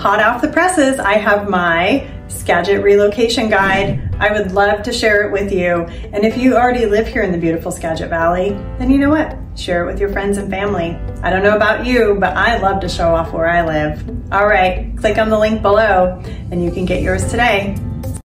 hot off the presses, I have my Skagit relocation guide. I would love to share it with you. And if you already live here in the beautiful Skagit Valley, then you know what? Share it with your friends and family. I don't know about you, but I love to show off where I live. All right, click on the link below and you can get yours today.